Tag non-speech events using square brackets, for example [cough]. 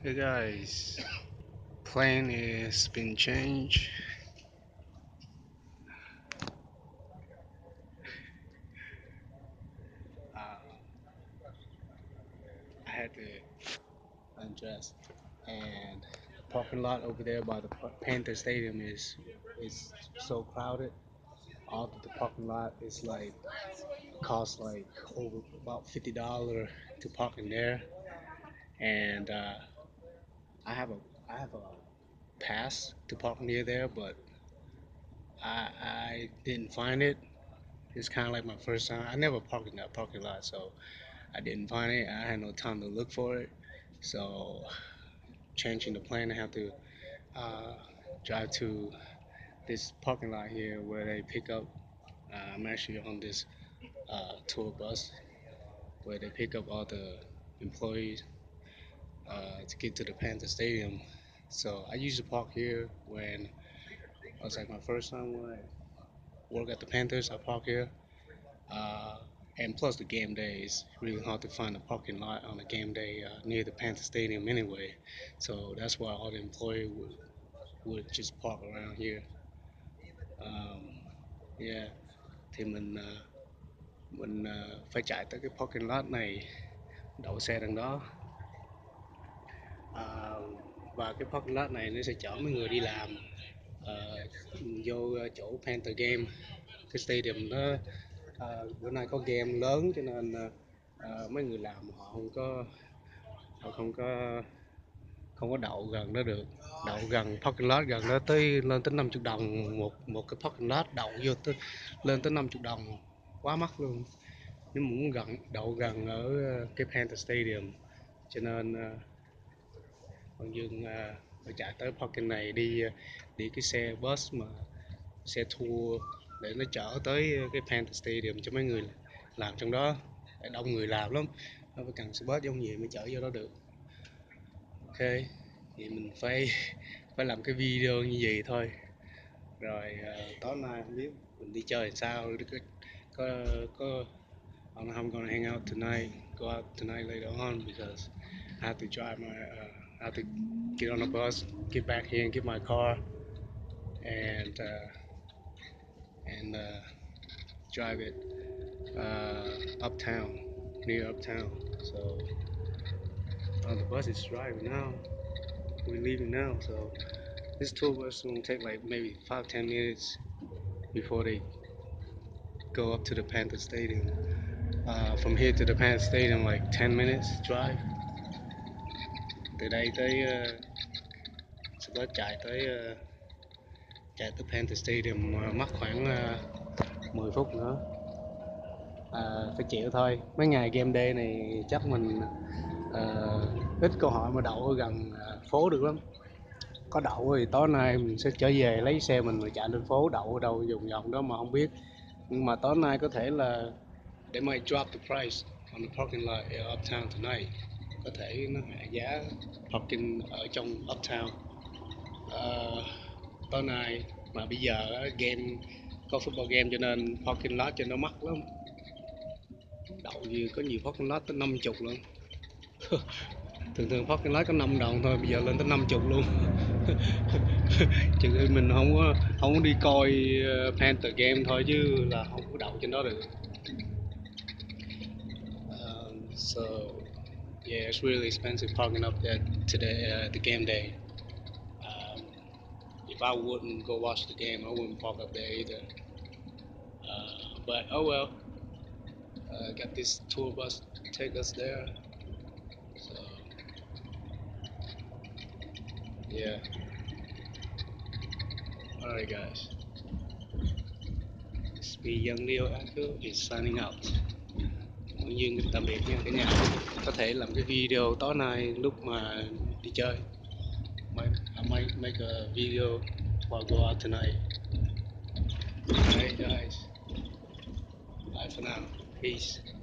Hey guys, plane has been changed. Uh, I had to undress, and parking lot over there by the Panther Stadium is is so crowded. All the parking lot is like cost like over about fifty dollar to park in there, and uh, I have a I have a pass to park near there, but I I didn't find it. It's kind of like my first time. I never parked in that parking lot, so I didn't find it. I had no time to look for it, so changing the plan, I have to uh, drive to this parking lot here where they pick up. Uh, I'm actually on this uh, tour bus where they pick up all the employees uh, to get to the Panther Stadium. So I usually park here when I was like my first time when I work at the Panthers. I park here. Uh, and plus the game day is really hard to find a parking lot on a game day uh, near the Panther Stadium anyway. So that's why all the employees would, would just park around here. Um, yeah, thì mình uh, mình uh, phải chạy tới cái parking lot này đậu xe đằng đó và cái parking lot này nó sẽ chở mấy người đi làm uh, vô chỗ Panther Game. Cái stadium nó uh, ờ, bữa nay có game lớn cho nên uh, mấy người làm họ không có họ không có không có đậu gần đó được. Đậu gần parking lot gần đó tới lên tới 50 đồng một một cái parking lot đậu vô tới lên tới 50 đồng. Quá mắc luôn. Nếu muốn gần đậu gần ở cái Panther Stadium. Cho nên uh, Hoàng Dương uh, chạy tới parking này đi à, đi cái xe bus mà xe tour để nó chở tới cái Panther Stadium cho mấy người làm trong đó. Đông người làm lắm. Nó phải cần xe bus giống gì mới chở vô đó được. Ok thì mình phải [laughs] phải làm cái video như vậy thôi. Rồi uh, tối nay không biết mình đi chơi làm sao. Có có, có I'm gonna hang out tonight. Go out tonight later on because I have to drive my uh, I have to get on a bus get back here and get my car and uh, and uh, drive it uh, uptown near uptown. So uh, the bus is driving now. We're leaving now so this tour bus will take like maybe five ten minutes before they go up to the Panther Stadium. Uh, from here to the Panther Stadium like 10 minutes drive từ đây tới uh, sau đó chạy tới uh, chạy tới Panther Stadium uh, mất khoảng uh, 10 phút nữa. À, phải chịu thôi. Mấy ngày game day này chắc mình uh, ít câu hỏi mà đậu ở gần uh, phố được lắm. Có đậu thì tối nay mình sẽ trở về lấy xe mình rồi chạy lên phố đậu ở đâu vòng vòng đó mà không biết. Nhưng mà tối nay có thể là they might drop the price on the parking lot ở uptown tonight có thể nó hạ giá parking ở trong uptown. Uh, tối nay mà bây giờ game có football game cho nên parking lot cho nó mắc lắm. Đậu như có nhiều parking lot tới 50 luôn. [laughs] Thường thường parking lot có 5 đồng thôi bây giờ lên tới 50 luôn. [laughs] Chừng khi mình không có không có đi coi ờ, Panther game thôi chứ là không có đậu trên đó được. Uh, so yeah it's really expensive parking up there today uh, the game day. Um, if I wouldn't go watch the game I wouldn't park up there either. Uh, but oh well. Uh, got this tour bus to take us there. So yeah. Alright guys. It's me young Leo Anchor is signing out Nguyễn Dương tạm biệt nha cả nhà. Có thể làm cái video tối nay lúc mà đi chơi. I à, might make a video while go out tonight. Alright guys. Bye for now. Peace.